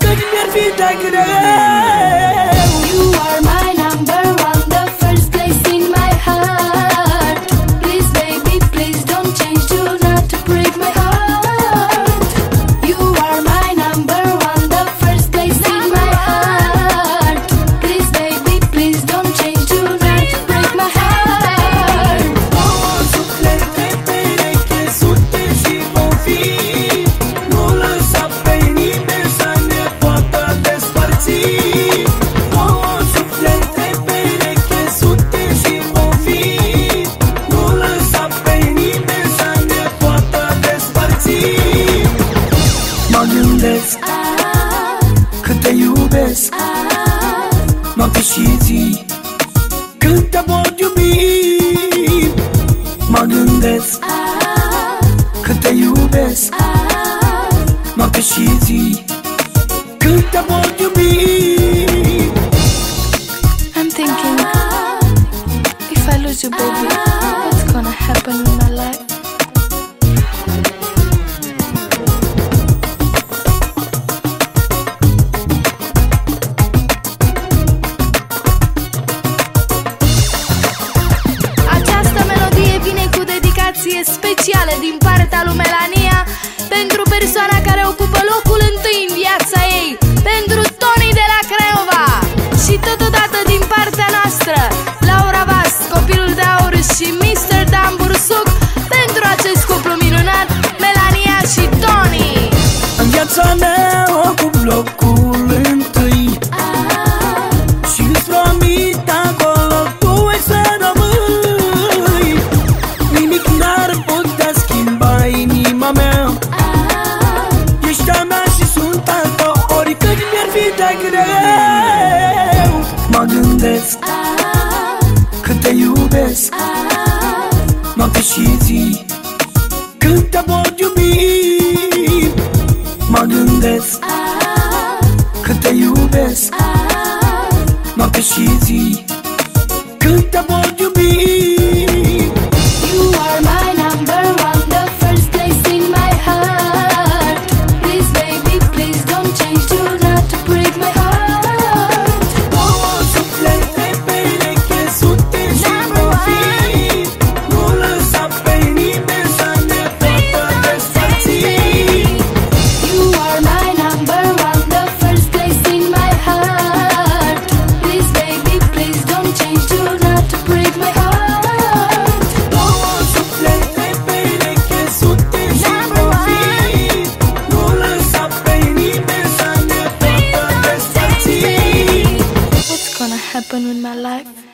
تكبر في تقرير best. Kata you best. Kata you be I'm thinking If I lose you baby What's gonna happen in my life? din partea lui Melanie știai cât de rău Mă gândesc Cât te iubesc. Noapte și zi Cât te pot iubi. Mă gândesc Cât te iubesc. Noapte și zi Cât te pot iubi happen with my life.